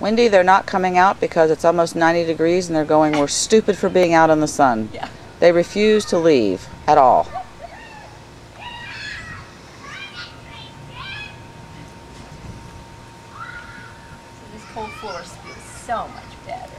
Wendy, they're not coming out because it's almost 90 degrees and they're going, we're stupid for being out in the sun. Yeah. They refuse to leave at all. So this cold floor feels so much better.